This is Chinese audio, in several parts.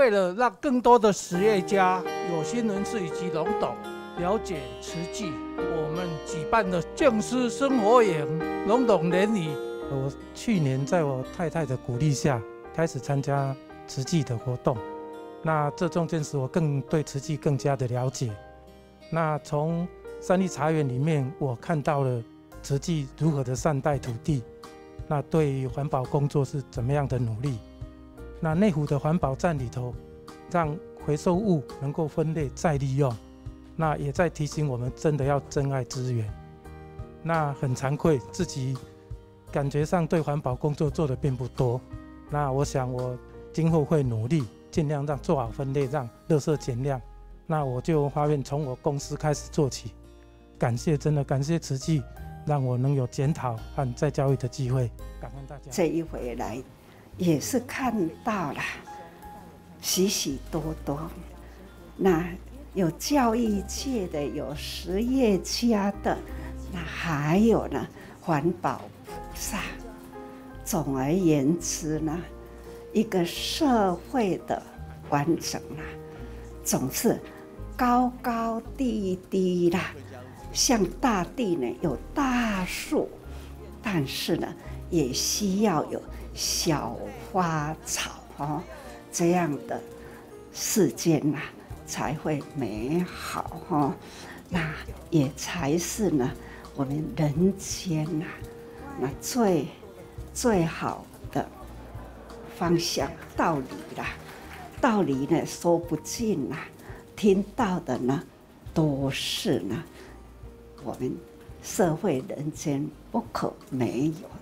为了让更多的实业家、有心人士以及龙董了解慈济，我们举办的匠师生活营、农董联谊。我去年在我太太的鼓励下，开始参加慈济的活动。那这中间使我更对慈济更加的了解。那从三立茶园里面，我看到了慈济如何的善待土地，那对环保工作是怎么样的努力。那内湖的环保站里头，让回收物能够分类再利用，那也在提醒我们真的要珍爱资源。那很惭愧，自己感觉上对环保工作做的并不多。那我想我今后会努力，尽量让做好分类，让垃圾减量。那我就发愿从我公司开始做起。感谢，真的感谢慈济，让我能有检讨和再教育的机会。感恩大家。这一回来。也是看到了许许多多，那有教育界的，有实业家的，那还有呢环保菩萨。总而言之呢，一个社会的完整啊，总是高高低低啦，像大地呢有大树，但是呢也需要有。小花草哦，这样的世间呐才会美好哈，那也才是呢我们人间呐那最最好的方向道理啦，道理呢说不尽呐，听到的呢都是呢我们社会人间不可没有。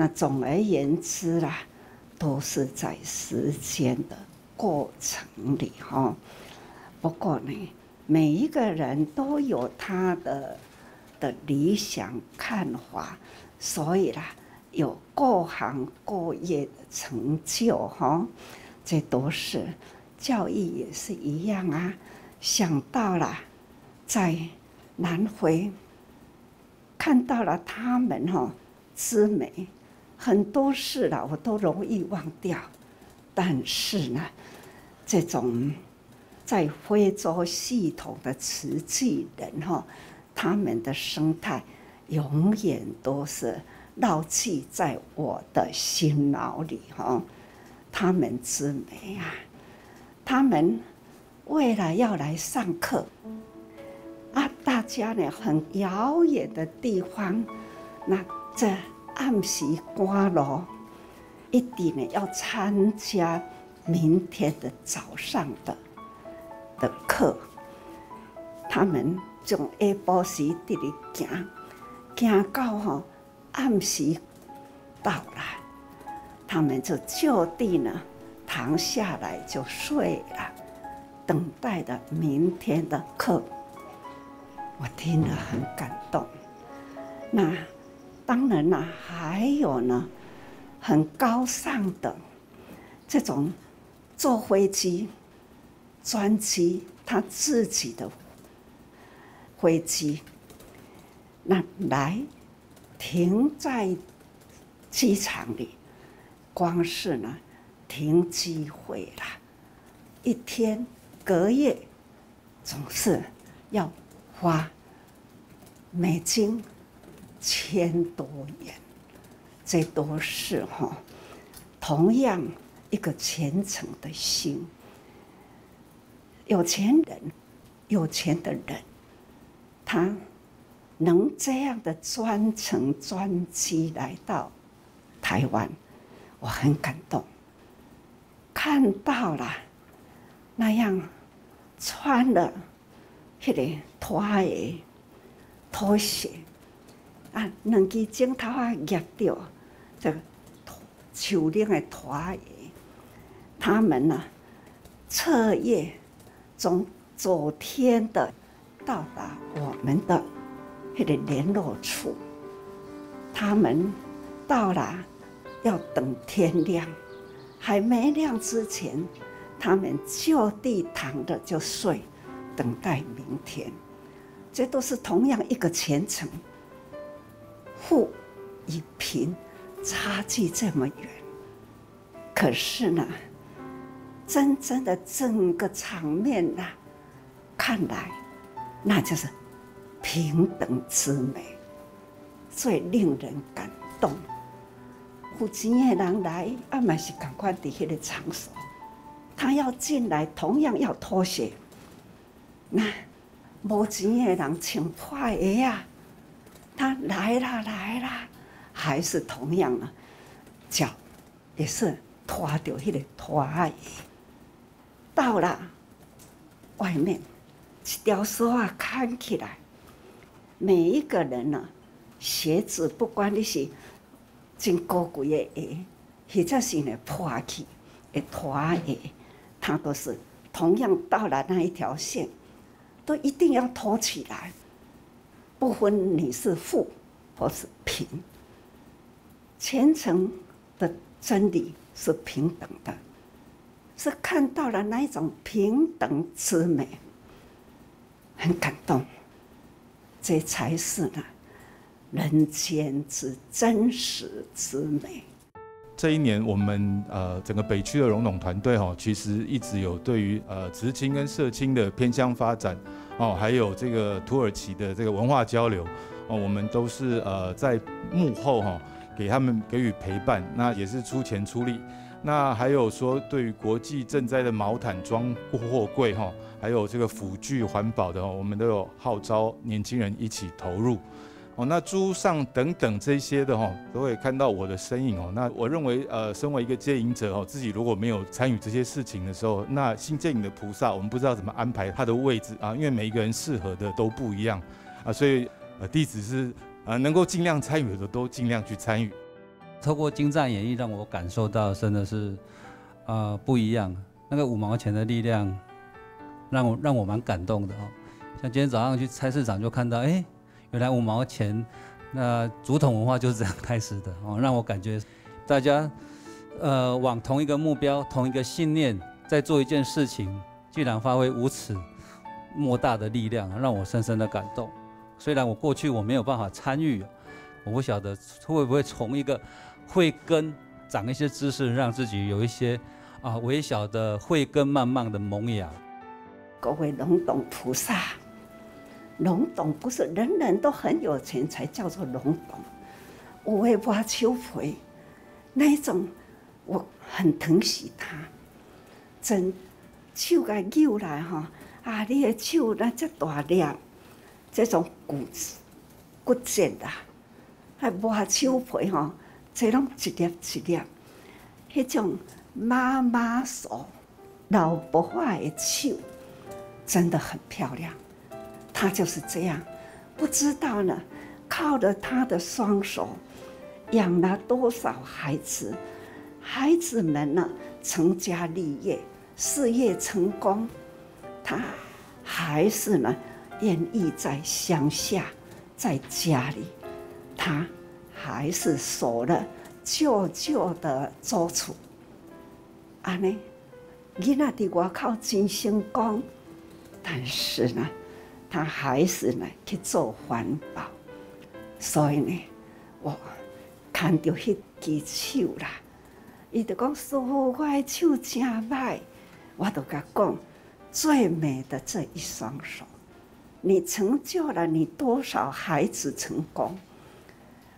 那总而言之啦，都是在时间的过程里哈。不过呢，每一个人都有他的的理想看法，所以啦，有各行各业的成就哈。这都是教育也是一样啊。想到了在南回看到了他们哈之美。很多事了，我都容易忘掉。但是呢，这种在非洲系统的瓷器人哈，他们的生态永远都是烙记在我的心脑里哈。他们之美啊，他们为了要来上课啊，大家呢很遥远的地方，那这。暗时关咯，一定呢要参加明天的早上的的课。他们从下晡时伫里行，行到吼暗时到了，他们就就地呢躺下来就睡了，等待着明天的课。我听了很感动。那。当然啦，还有呢，很高尚的这种坐飞机、专机，他自己的飞机，那来停在机场里，光是呢停机会啦，一天隔夜总是要花美金。千多元，这都是哈，同样一个虔诚的心。有钱人，有钱的人，他能这样的专程专机来到台湾，我很感动。看到了那样穿了那个拖鞋拖鞋。啊，两支镜头啊，夹掉这个树林的拖鞋，他们呢彻夜从昨天的到达我们的那个联络处，他们到了要等天亮，还没亮之前，他们就地躺着就睡，等待明天。这都是同样一个前程。富与贫差距这么远，可是呢，真正的整个场面呐，看来那就是平等之美，最令人感动。有钱的人来，啊，嘛是赶快伫迄个场所，他要进来，同样要脱鞋。那无钱的人穿破鞋啊，他来啦来啦，还是同样啊，脚也是拖着迄个拖鞋。到了外面，一条绳啊看起来，每一个人呢，鞋子不管你是。真高贵的鞋，或者是呢破去的拖鞋，它都是同样到了那一条线，都一定要拖起来，不分你是富或是贫，虔诚的真理是平等的，是看到了那一种平等之美，很感动，这才是呢。人间之真实之美。这一年，我们呃整个北区的荣董团队哈，其实一直有对于呃慈青跟社青的偏乡发展哦，还有这个土耳其的这个文化交流哦，我们都是呃在幕后哈给他们给予陪伴，那也是出钱出力。那还有说对于国际赈灾的毛毯装货柜哈，还有这个辅具环保的哦，我们都有号召年轻人一起投入。哦，那租上等等这些的哈，都会看到我的身影哦。那我认为，呃，身为一个接引者哦，自己如果没有参与这些事情的时候，那新接引的菩萨，我们不知道怎么安排他的位置啊，因为每一个人适合的都不一样啊，所以呃，弟子是呃能够尽量参与的都尽量去参与。透过精湛演绎，让我感受到真的是啊不一样。那个五毛钱的力量，让我让我蛮感动的哦。像今天早上去菜市场就看到，哎。原来五毛钱，那竹筒文化就是这样开始的哦，让我感觉大家呃往同一个目标、同一个信念在做一件事情，竟然发挥如此莫大的力量，让我深深的感动。虽然我过去我没有办法参与，我不晓得会不会从一个慧根长一些知识，让自己有一些啊微小的慧根慢慢的萌芽。各位龙洞菩萨。龙洞不是人人都很有钱才叫做龙洞，我会挖秋葵，那一种我很疼惜他，真手个揪来哈啊！你的手那这大量，这种骨骨质啊，还挖秋葵哈，这拢一粒一粒，迄种妈妈手老不坏的手，真的很漂亮。他就是这样，不知道呢，靠着他的双手，养了多少孩子，孩子们呢成家立业，事业成功，他还是呢愿意在乡下，在家里，他还是守了舅舅的住处。安尼，囡仔伫外口真成功，但是呢。他还是呢去做环保，所以呢，我看到迄只手啦，伊就讲师傅，我的手真歹，我都甲讲最美的这一双手，你成就了你多少孩子成功，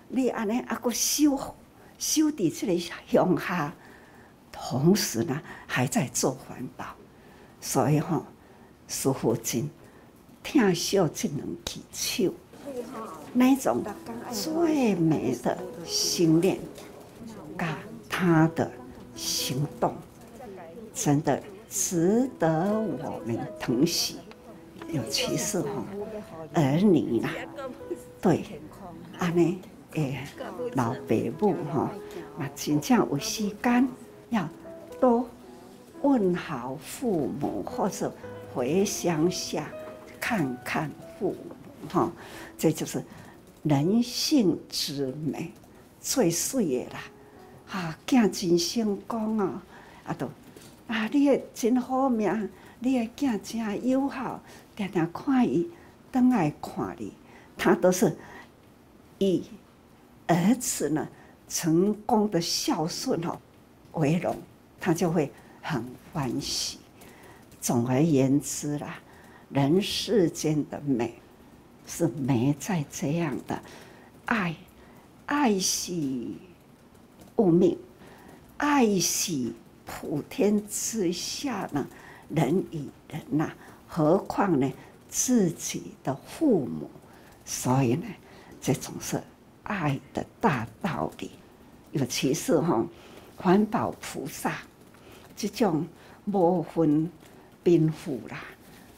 你安尼啊个修修伫这里乡下，同时呢还在做环保，所以吼，师傅真。听秀这两支手，那种最美的心念，加他的行动，真的值得我们疼惜。尤其是哈儿女啦，对，安尼诶老爸母哈，那真正有时间要多问好父母，或者回乡下。看看父母，哈，这就是人性之美，最水的啦！啊，囝真成功啊，啊都啊，你的真好命，你的囝真友好，常常看伊，等来看你，他都是以儿子呢成功的孝顺哦为荣，他就会很欢喜。总而言之啦，人世间的美是美在这样的爱，爱惜物命，爱惜普天之下呢人与人呐，何况呢自己的父母，所以呢，这种是爱的大道理。尤其是哈环保菩萨，这种无分贫富啦，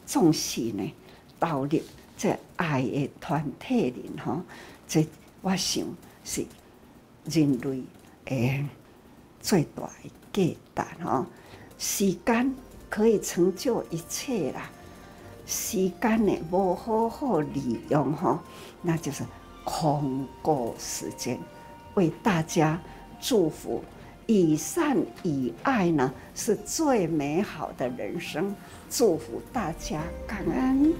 总是呢投入这爱的团体里吼，这我想是人类诶最大的价值吼。时间可以成就一切啦，时间呢无好好利用吼，那就是空过时间。为大家祝福，以善以爱呢，是最美好的人生。祝福大家，感恩。